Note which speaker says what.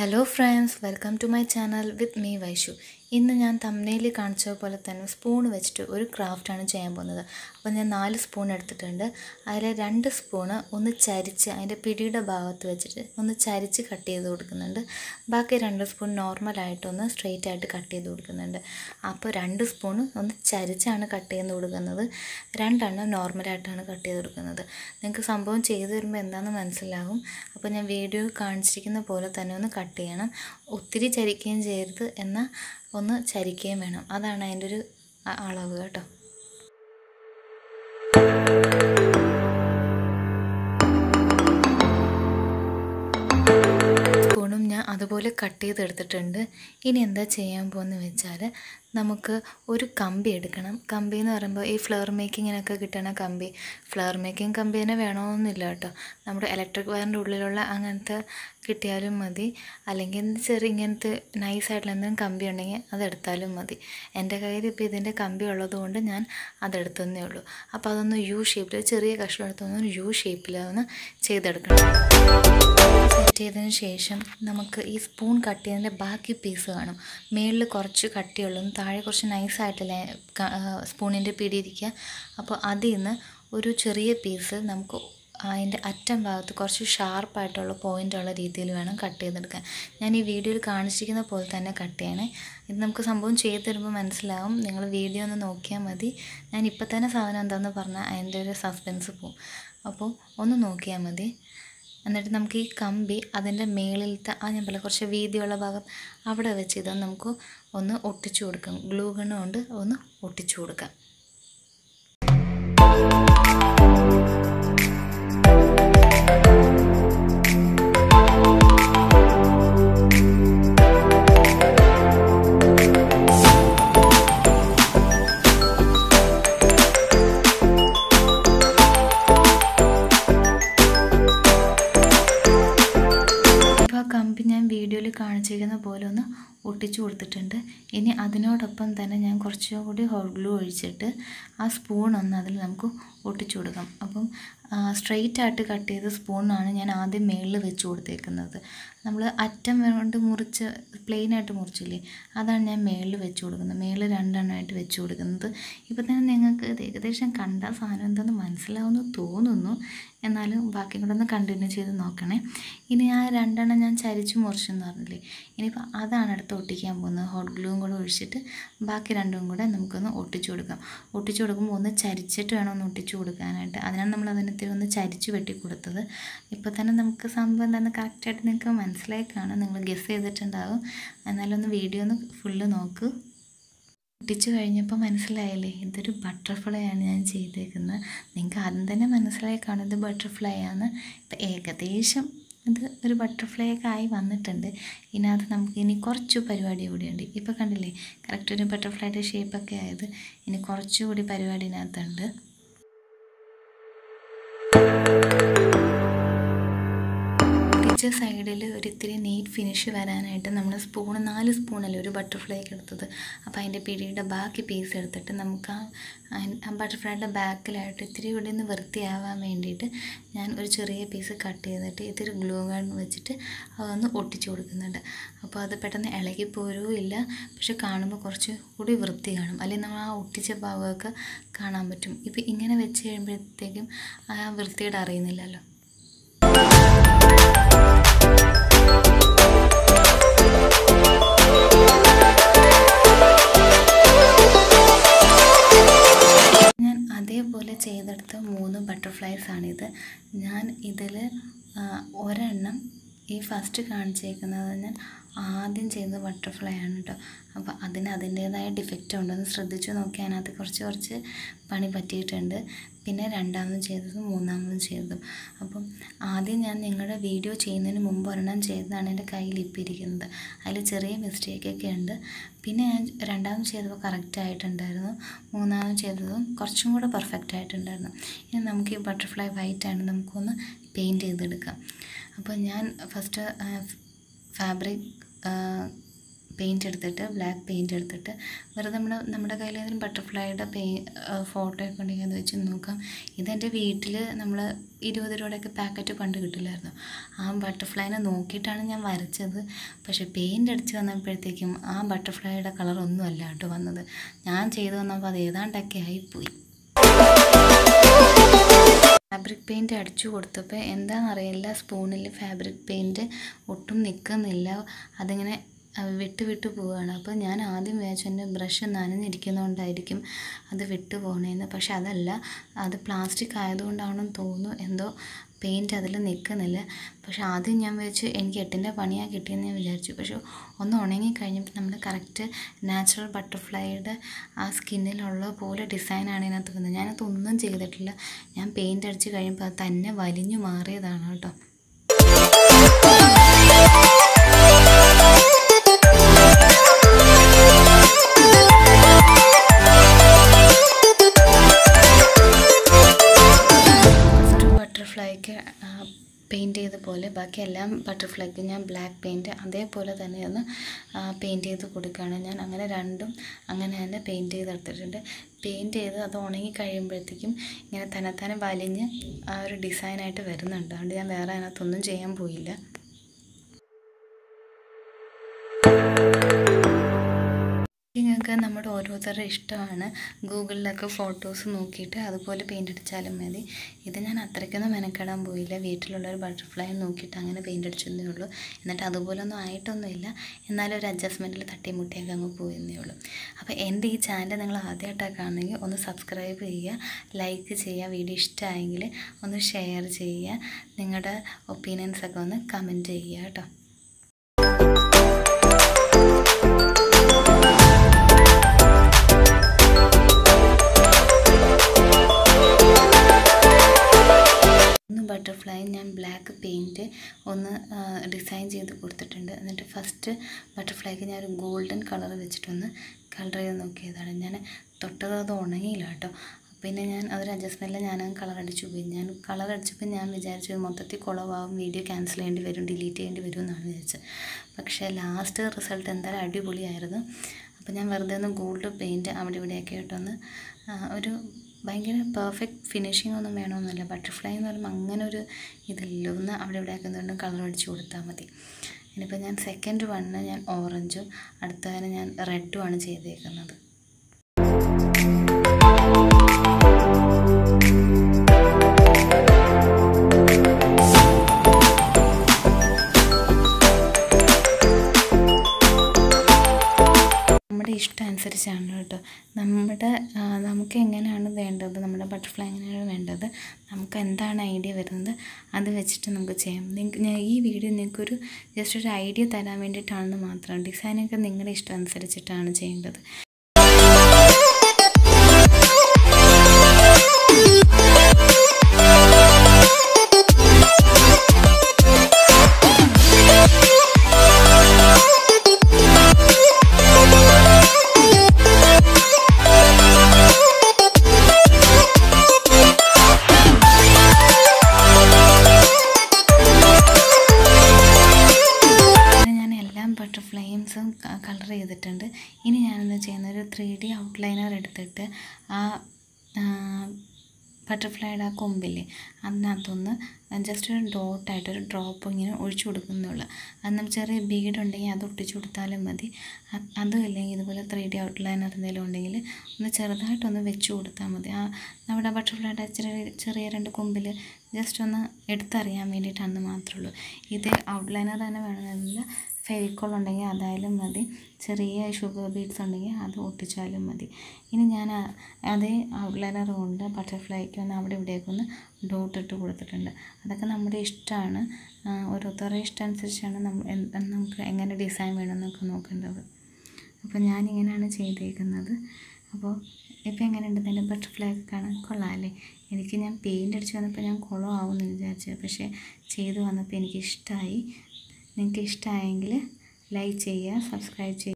Speaker 1: Hello friends, welcome to my channel with me Vaishu. ഇന്ന് ഞാൻ തമ്മനയിൽ കാണിച്ച പോലെ തന്നെ സ്പൂൺ വെച്ചിട്ട് ഒരു ക്രാഫ്റ്റാണ് ചെയ്യാൻ പോകുന്നത്. അപ്പോൾ ഞാൻ നാല് സ്പൂൺ എടുത്തിട്ടുണ്ട്. അതിൽ രണ്ട് സ്പൂണ് ഒന്ന് ചരിച്ച് അതിന്റെ പിടിയുടെ ഭാഗത്ത് വെച്ചിട്ട് ഒന്ന് ചരിച്ച് കട്ട് ചെയ്ത് കൊടുക്കുന്നുണ്ട്. ബാക്കി രണ്ട് സ്പൂൺ നോർമലായിട്ടൊന്ന് സ്ട്രെയിറ്റ് ആയിട്ട് കട്ട് ചെയ്ത് കൊടുക്കുന്നുണ്ട്. അപ്പോൾ രണ്ട് സ്പൂണ് ഒന്ന് ചരിച്ചാണ് കട്ട് ചെയ്ത് കൊടുക്കുന്നത്. രണ്ടെണ്ണം നോർമലായിട്ടാണ് കട്ട് ചെയ്ത് കൊടുക്കുന്നത്. നിങ്ങൾക്ക് സംഭവം ചെയ്തു വരുമ്പോൾ എന്താണെന്ന് മനസ്സിലാകും അപ്പോൾ ഞാൻ വീഡിയോ കാണിച്ചിരിക്കുന്ന പോലെ തന്നെ ഒന്ന് കട്ട് ചെയ്യണം. ഒത്തിരി ചരിക്കുകയും ചെയ്യരുത് എന്നാൽ ഒന്ന് ചരിക്കുകയും വേണം. അതാണ് അതിന്റെ ഒരു അളവ് കേട്ടോ. അതുപോലെ കട്ട് ചെയ്തെടുത്തിട്ടുണ്ട്. ഇനി എന്താ ചെയ്യാൻ പോകുന്നത് വെച്ചാൽ നമുക്ക് ഒരു കമ്പി എടുക്കണം. കമ്പി എന്ന് പറയുമ്പോൾ ഈ ഫ്ലവർ മേക്കിങ്ങിനൊക്കെ കിട്ടണ കമ്പി. ഫ്ലവർ മേക്കിംഗ് കമ്പി തന്നെ വേണമെന്നില്ല കേട്ടോ. നമ്മുടെ ഇലക്ട്രിക് വയറിന്റെ ഉള്ളിലുള്ള അങ്ങനത്തെ കിട്ടിയാലും മതി. അല്ലെങ്കിൽ ചെറിയ ഇങ്ങനത്തെ നൈസായിട്ടുള്ള എന്തെങ്കിലും കമ്പി ഉണ്ടെങ്കിൽ അതെടുത്താലും മതി. എന്റെ കയ്യിൽ ഇപ്പോൾ ഇതിന്റെ കമ്പി ഉള്ളതുകൊണ്ട് ഞാൻ അതെടുത്തതേ ഉള്ളൂ. അപ്പോൾ അതൊന്ന് യു ഷേപ്പിൽ ചെറിയ കഷ്ണം എടുത്തൊന്ന് യു ഷേപ്പിൽ ഒന്ന് ചെയ്തെടുക്കണം. സെറ്റ് ചെയ്തതിന് ശേഷം നമുക്ക് ഈ സ്പൂൺ കട്ട് ചെയ്തതിന്റെ ബാക്കി പീസ് കാണും. മേളിൽ കുറച്ച് കട്ടിയുള്ളതും താഴെ കുറച്ച് നൈസായിട്ടല്ലേ സ്പൂണിന്റെ പിടിയിരിക്കുക അപ്പോൾ അതിൽ നിന്ന് ഒരു ചെറിയ പീസ് നമുക്ക് അതിന്റെ അറ്റം ഭാഗത്ത് കുറച്ച് ഷാർപ്പായിട്ടുള്ള പോയിന്റുള്ള രീതിയിൽ വേണം കട്ട് ചെയ്തെടുക്കാൻ. ഞാൻ ഈ വീഡിയോയിൽ കാണിച്ചിരിക്കുന്ന പോലെ തന്നെ കട്ട് ചെയ്യണേ. ഇത് നമുക്ക് സംഭവം ചെയ്ത് തരുമ്പോൾ മനസ്സിലാവും. നിങ്ങൾ വീഡിയോ ഒന്ന് നോക്കിയാൽ മതി. ഞാൻ ഇപ്പം തന്നെ സാധനം എന്താണെന്ന് പറഞ്ഞാൽ അതിന്റെ ഒരു സസ്പെൻസ് പോവും. അപ്പോൾ ഒന്ന് നോക്കിയാൽ മതി. എന്നിട്ട് നമുക്ക് ഈ കമ്പി അതിന്റെ മേളിലത്തെ ആ ഞാൻ പറഞ്ഞ കുറച്ച് വീതിയുള്ള ഭാഗം അവിടെ വെച്ച് ഇത് നമുക്ക് ഒന്ന് ഒട്ടിച്ചു കൊടുക്കാം. ഗ്ലൂ ഗണ്ണ് കൊണ്ട് ഒന്ന് ഒട്ടിച്ചു കൊടുക്കാം. ഒട്ടിച്ചു കൊടുത്തിട്ടുണ്ട്. ഇനി അതിനോടൊപ്പം തന്നെ ഞാൻ കുറച്ചുകൂടി ഹോട്ട് ഗ്ലൂ ഒഴിച്ചിട്ട് ആ സ്പൂൺ ഒന്ന് അതിൽ നമുക്ക് ഒട്ടിച്ചു കൊടുക്കാം. അപ്പം സ്ട്രെയിറ്റ് ആയിട്ട് കട്ട് ചെയ്ത സ്പൂണാണ് ഞാൻ ആദ്യം മേളിൽ വെച്ച് കൊടുത്തേക്കുന്നത്. നമ്മൾ അറ്റം കൊണ്ട് മുറിച്ച് പ്ലെയിനായിട്ട് മുറിച്ചില്ലേ അതാണ് ഞാൻ മേളിൽ വെച്ച് കൊടുക്കുന്നത്. മേളിൽ രണ്ടെണ്ണമായിട്ട് വെച്ച് കൊടുക്കുന്നത്. ഇപ്പോൾ തന്നെ നിങ്ങൾക്ക് ഏകദേശം കണ്ട സാധനം എന്താണെന്ന് മനസ്സിലാവുമെന്ന് തോന്നുന്നു. എന്നാലും ബാക്കി കൂടെ ഒന്ന് കണ്ടിന്യൂ ചെയ്ത് നോക്കണേ. ഇനി ആ രണ്ടെണ്ണം ഞാൻ ചരിച്ച് മുറിച്ചെന്ന് പറഞ്ഞില്ലേ? ഇനിയിപ്പോൾ അതാണ് അടുത്ത് ഒട്ടിക്കാൻ പോകുന്നത്. ഹോട്ട് ഗ്ലൂവും കൂടെ ഒഴിച്ചിട്ട് ബാക്കി രണ്ടും കൂടെ നമുക്കൊന്ന് ഒട്ടിച്ചു കൊടുക്കാം. ഒട്ടിച്ചു കൊടുക്കുമ്പോൾ ഒന്ന് ചരിച്ചിട്ട് വേണം ഒന്ന് ഒട്ടിച്ചു കൊടുക്കാനായിട്ട്. അതിനാണ് നമ്മൾ അതിനകത്ത് ഒന്ന് ചരിച്ച് വെട്ടി കൊടുത്തത്. ഇപ്പോൾ തന്നെ നമുക്ക് സംഭവം എന്താണെന്ന് കറക്റ്റായിട്ട് നിങ്ങൾക്ക് മനസ്സിലായി കാണും. നിങ്ങൾ ഗസ് ചെയ്തിട്ടുണ്ടാകും എന്നാലും ഒന്ന് വീഡിയോ ഒന്ന് ഫുള്ള് നോക്ക്. ഒട്ടിച്ച് കഴിഞ്ഞപ്പോൾ മനസ്സിലായില്ലേ? ഇതൊരു ബട്ടർഫ്ലൈ ആണ് ഞാൻ ചെയ്തേക്കുന്നത് നിങ്ങൾക്ക് ആദ്യം തന്നെ മനസ്സിലായി കാണും ഇത് ബട്ടർഫ്ലൈ ആണ്. ഇപ്പം ഏകദേശം ഇത് ഒരു ബട്ടർഫ്ലൈ ഒക്കെ ആയി വന്നിട്ടുണ്ട്. ഇതിനകത്ത് നമുക്ക് ഇനി കുറച്ച് പരിപാടി കൂടിയുണ്ട് ഇപ്പോൾ കണ്ടില്ലേ? കറക്റ്റ് ഒരു ബട്ടർഫ്ലൈയുടെ ഷേപ്പൊക്കെ ആയത്. ഇനി കുറച്ചുകൂടി പരിപാടി ഇതിനകത്തുണ്ട്. ഒട്ടിച്ച സൈഡിൽ ഒരിത്തിരി നീറ്റ് ഫിനിഷ് വരാനായിട്ട് നമ്മൾ സ്പൂൺ നാല് സ്പൂണല്ലേ ഒരു ബട്ടർഫ്ലൈക്ക് എടുത്തത്. അപ്പോൾ അതിന്റെ പിടിയുടെ ബാക്കി പീസ് എടുത്തിട്ട് നമുക്ക് ആ ബട്ടർഫ്ലൈയുടെ ബാക്കിലായിട്ട് ഇത്തിരി ഇവിടെ നിന്ന് വൃത്തിയാവാൻ വേണ്ടിയിട്ട് ഞാൻ ഒരു ചെറിയ പീസ് കട്ട് ചെയ്തിട്ട് ഇത്തിരി ഗ്ലൂ ഗൺ വെച്ചിട്ട് അതൊന്ന് ഒട്ടിച്ചു കൊടുക്കുന്നുണ്ട്. അപ്പോൾ അത് പെട്ടെന്ന് ഇളകി ഇല്ല. പക്ഷെ കാണുമ്പോൾ കുറച്ച് കൂടി വൃത്തി കാണും. അല്ലെങ്കിൽ നമ്മൾ ആ ഒട്ടിച്ച ഭാഗമൊക്കെ കാണാൻ പറ്റും. ഇപ്പോൾ ഇങ്ങനെ വെച്ച് കഴിയുമ്പോഴത്തേക്കും ആ വൃത്തിയുടെ അറിയുന്നില്ലല്ലോ. ഞാൻ അതേപോലെ ചെയ്തെടുത്ത മൂന്ന് ബട്ടർഫ്ലൈസാണിത് ഞാൻ ഇതിൽ ഒരെണ്ണം ഈ ഫസ്റ്റ് കാണിച്ചേക്കുന്നത് ഞാൻ ആദ്യം ചെയ്ത ബട്ടർഫ്ലൈ ആണ് കേട്ടോ അപ്പോൾ അതിന് അതിന്റേതായ ഡിഫക്റ്റ് ഉണ്ടെന്ന് ശ്രദ്ധിച്ചു നോക്കി അതിനകത്ത് കുറച്ച് കുറച്ച് പണി പറ്റിയിട്ടുണ്ട്. പിന്നെ രണ്ടാമതും ചെയ്തതും മൂന്നാമതും ചെയ്തതും. അപ്പം ആദ്യം ഞാൻ നിങ്ങളുടെ വീഡിയോ ചെയ്യുന്നതിന് മുമ്പ് ഒരെണ്ണം ചെയ്തതാണ് എന്റെ കയ്യിൽ ഇപ്പോൾ ഇരിക്കുന്നത് അതിൽ ചെറിയ മിസ്റ്റേക്കൊക്കെ ഉണ്ട്. പിന്നെ ഞാൻ രണ്ടാമത് ചെയ്തപ്പോൾ കറക്റ്റ് ആയിട്ടുണ്ടായിരുന്നു. മൂന്നാമത് ചെയ്തതും കുറച്ചും കൂടെ പെർഫെക്റ്റ് ആയിട്ടുണ്ടായിരുന്നു. ഇനി നമുക്ക് ഈ ബട്ടർഫ്ലൈ വൈറ്റ് ആണ്. നമുക്കൊന്ന് പെയിന്റ് ചെയ്തെടുക്കാം. അപ്പോൾ ഞാൻ ഫസ്റ്റ് ഫാബ്രിക് പെയിന്റ് എടുത്തിട്ട് ബ്ലാക്ക് പെയിന്റ് എടുത്തിട്ട് വെറുതെ നമ്മുടെ നമ്മുടെ കയ്യിൽ ഏതെങ്കിലും ബട്ടർഫ്ലൈയുടെ പെയി ഫോട്ടോ ഒക്കെ ഉണ്ടെങ്കിൽ അത് വെച്ച് നോക്കാം. ഇതെന്റെ വീട്ടിൽ നമ്മൾ ഇരുപത് രൂപയുടെയൊക്കെ പാക്കറ്റ് പണ്ട് കിട്ടില്ലായിരുന്നു. ആ ബട്ടർഫ്ലൈനെ നോക്കിയിട്ടാണ് ഞാൻ വരച്ചത്. പക്ഷേ പെയിന്റ് അടിച്ച് വന്നപ്പോഴത്തേക്കും ആ ബട്ടർഫ്ലൈയുടെ കളർ ഒന്നുമല്ല കേട്ടോ വന്നത്. ഞാൻ ചെയ്തു വന്നപ്പോൾ അത് ഏതാണ്ടൊക്കെ ആയിപ്പോയി. ഫാബ്രിക് പെയിന്റ് അടിച്ചു കൊടുത്തപ്പോൾ എന്താണെന്നറിയില്ല. സ്പൂണിൽ ഫാബ്രിക് പെയിന്റ് ഒട്ടും നിൽക്കുന്നില്ല. അതിങ്ങനെ വിട്ട് വിട്ട് പോവുകയാണ്. അപ്പോൾ ഞാൻ ആദ്യം വിചാരിച്ചു എന്റെ ബ്രഷ് നനഞ്ഞിരിക്കുന്നതുകൊണ്ടായിരിക്കും അത് വിട്ട് പോകണേന്ന് പക്ഷെ അതല്ല അത് പ്ലാസ്റ്റിക് ആയതുകൊണ്ടാണെന്ന് തോന്നുന്നു. എന്തോ പെയിന്റ് അതിൽ നിൽക്കുന്നില്ല. പക്ഷെ ആദ്യം ഞാൻ വിചാരിച്ചു എനിക്ക് എട്ടിന്റെ പണിയാണ് കിട്ടിയെന്ന് ഞാൻ വിചാരിച്ചു. പക്ഷെ ഒന്ന് ഉണങ്ങി കഴിഞ്ഞപ്പോൾ നമ്മൾ കറക്റ്റ് നാച്ചുറൽ ബട്ടർഫ്ലൈയുടെ ആ സ്കിന്നിലുള്ള പോലെ ഡിസൈനാണ് ഇതിനകത്ത് വന്നത്. ഞാനത് ഒന്നും ചെയ്തിട്ടില്ല. ഞാൻ പെയിന്റ് അടിച്ച് കഴിയുമ്പോൾ അത് തന്നെ വലിഞ്ഞു മാറിയതാണ് കേട്ടോ. ബാക്കി എല്ലാം ബട്ടർഫ്ലൈക്ക് ഞാൻ ബ്ലാക്ക് പെയിന്റ് അതേപോലെ തന്നെ ഒന്ന് പെയിന്റ് ചെയ്ത് കൊടുക്കുകയാണ്. ഞാൻ അങ്ങനെ രണ്ടും അങ്ങനെ തന്നെ പെയിന്റ് ചെയ്തെടുത്തിട്ടുണ്ട്. പെയിന്റ് ചെയ്ത് അത് ഉണങ്ങി കഴിയുമ്പോഴത്തേക്കും ഇങ്ങനെ തന്നെത്താനെ വലിഞ്ഞ് ആ ഒരു ഡിസൈനായിട്ട് വരുന്നുണ്ട്. അതുകൊണ്ട് ഞാൻ വേറെ അതിനകത്തൊന്നും ചെയ്യാൻ പോയില്ല. നിങ്ങൾക്ക് നമ്മുടെ ഓരോരുത്തരുടെ ഇഷ്ടമാണ്. ഗൂഗിളിലൊക്കെ ഫോട്ടോസ് നോക്കിയിട്ട് അതുപോലെ പെയിന്റ് അടിച്ചാലും മതി. ഇത് ഞാൻ അത്രയ്ക്കൊന്നും മെനക്കെടാൻ പോയില്ല. വീട്ടിലുള്ള ഒരു ബട്ടർഫ്ലൈ നോക്കിയിട്ട് അങ്ങനെ പെയിന്റ് അടിച്ചതേ ഉള്ളൂ. എന്നിട്ട് അതുപോലൊന്നും ആയിട്ടൊന്നുമില്ല. എന്നാലും ഒരു അഡ്ജസ്റ്റ്മെന്റിൽ തട്ടിമുട്ടിയൊക്കെ അങ്ങ് പോയെന്നേ ഉള്ളൂ. അപ്പോൾ എന്റെ ഈ ചാനൽ നിങ്ങൾ ആദ്യമായിട്ടാണ് കാണുമെങ്കിൽ ഒന്ന് സബ്സ്ക്രൈബ് ചെയ്യുക ലൈക്ക് ചെയ്യുക വീഡിയോ ഇഷ്ടമായെങ്കിൽ ഒന്ന് ഷെയർ ചെയ്യുക. നിങ്ങളുടെ ഒപ്പീനിയൻസൊക്കെ ഒന്ന് കമന്റ് ചെയ്യുക കേട്ടോ. ഒന്ന് ഡിസൈൻ ചെയ്ത് കൊടുത്തിട്ടുണ്ട്. എന്നിട്ട് ഫസ്റ്റ് ബട്ടർഫ്ലൈക്ക് ഞാൻ ഒരു ഗോൾഡൻ കളർ വെച്ചിട്ടൊന്ന് കളർ ചെയ്ത് നോക്കിയതാണ്. ഞാൻ തൊട്ടത് അത് ഉണങ്ങിയില്ല കേട്ടോ. പിന്നെ ഞാൻ അതൊരു അഡ്ജസ്റ്റ്മെന്റിൽ ഞാൻ കളർ അടിച്ചു പോയി. ഞാൻ കളർ അടിച്ചപ്പോൾ ഞാൻ വിചാരിച്ചു മൊത്തത്തിൽ കുളവാകും വീഡിയോ ക്യാൻസൽ ചെയ്യേണ്ടി വരും ഡിലീറ്റ് ചെയ്യേണ്ടി വരും എന്നാണ് വിചാരിച്ചത്. പക്ഷേ ലാസ്റ്റ് റിസൾട്ട് എന്തായാലും അടിപൊളിയായിരുന്നു. അപ്പോൾ ഞാൻ വെറുതെ ഒന്ന് ഗോൾഡ് പെയിന്റ് അവിടെ ഇവിടെയൊക്കെ ആയിട്ടൊന്ന് ഒരു ഭയങ്കര പെർഫെക്റ്റ് ഫിനിഷിംഗ് ഒന്നും വേണമെന്നില്ല. ബട്ടർഫ്ലൈ എന്ന് പറയുമ്പോൾ അങ്ങനെ ഒരു ഇതില്ല ഒന്ന് അവിടെ ഇവിടെയൊക്കെ ആക്കുന്നതുകൊണ്ട് കളർ അടിച്ചു കൊടുത്താൽ മതി. ഇനിയിപ്പോൾ ഞാൻ സെക്കൻഡ് വണ്ണ് ഞാൻ ഓറഞ്ചും അടുത്തതിന് ഞാൻ റെഡുമാണ് ചെയ്തേക്കുന്നത്. ഇഷ്ടം അനുസരിച്ചാണ് കേട്ടോ. നമ്മുടെ നമുക്ക് എങ്ങനെയാണ് വേണ്ടത്? നമ്മുടെ ബട്ടർഫ്ലൈ എങ്ങനെയാണ് വേണ്ടത്? നമുക്ക് എന്താണ് ഐഡിയ വരുന്നത്? അത് വെച്ചിട്ട് നമുക്ക് ചെയ്യാം. നിങ്ങൾക്ക് ഞാൻ ഈ വീഡിയോ നിങ്ങൾക്കൊരു ജസ്റ്റ് ഒരു ഐഡിയ തരാൻ വേണ്ടിയിട്ടാണെന്ന് മാത്രം. ഡിസൈനൊക്കെ നിങ്ങളുടെ ഇഷ്ടം അനുസരിച്ചിട്ടാണ് ചെയ്യേണ്ടത്. എടുത്തിട്ട് ആ ബട്ടർഫ്ലൈയുടെ ആ കൊമ്പില്ലേ അതിനകത്തൊന്ന് ജസ്റ്റ് ഒരു ഡോട്ടായിട്ട് ഒരു ഡ്രോപ്പ് ഇങ്ങനെ ഒഴിച്ചു കൊടുക്കുന്നുള്ളൂ. അത് നമുക്ക് ചെറിയ ബീഡ് ഉണ്ടെങ്കിൽ അത് ഒട്ടിച്ചു കൊടുത്താലും മതി. അതും ഇല്ലെങ്കിൽ ഇതുപോലെ ത്രീ ഡി ഔട്ട്ലൈനർ എന്തെങ്കിലും ഉണ്ടെങ്കിൽ ഒന്ന് ചെറുതായിട്ടൊന്ന് വെച്ച് കൊടുത്താൽ മതി. ആ നമ്മുടെ ബട്ടർഫ്ലൈയുടെ ചെറിയ ചെറിയ രണ്ട് കൊമ്പിൽ ജസ്റ്റ് ഒന്ന് എടുത്തറിയാൻ വേണ്ടിയിട്ടാണെന്ന് മാത്രമേ ഉള്ളൂ. ഇത് ഔട്ട്ലൈനർ തന്നെ വേണമെന്നില്ല. ഫെവിക്കോൾ ഉണ്ടെങ്കിൽ അതായാലും മതി. ചെറിയ ഷുഗർ ബീഡ്സ് ഉണ്ടെങ്കിൽ അത് ഒട്ടിച്ചാലും മതി. ഇനി ഞാൻ അതേ ഔട്ട്ലൈനർ കൊണ്ട് ബട്ടർഫ്ലൈക്ക് ഒന്ന് അവിടെ ഇവിടെയൊക്കെ ഒന്ന് ഡോട്ട് ഇട്ട് കൊടുത്തിട്ടുണ്ട്. അതൊക്കെ നമ്മുടെ ഇഷ്ടമാണ്. ഓരോരുത്തരുടെ ഇഷ്ടം അനുസരിച്ചാണ് നമുക്ക് എങ്ങനെ ഡിസൈൻ വേണമെന്നൊക്കെ നോക്കേണ്ടത്. അപ്പോൾ ഞാനിങ്ങനെയാണ് ചെയ്തേക്കുന്നത്. അപ്പോൾ ഇപ്പോൾ എങ്ങനെയുണ്ട് എന്റെ ബട്ടർഫ്ലൈ ഒക്കെ കാണാൻ? കൊള്ളാമല്ലേ എനിക്ക് ഞാൻ പെയിന്റ് അടിച്ച് വന്നപ്പോൾ ഞാൻ കുളമാവുമെന്ന് വിചാരിച്ചത് പക്ഷേ ചെയ്തു വന്നപ്പോൾ എനിക്ക് ഇഷ്ടമായി നിങ്ങൾക്ക് ഇഷ്ടമായെങ്കിൽ ലൈക്ക് ചെയ്യുക സബ്സ്ക്രൈബ് ചെയ്യുക.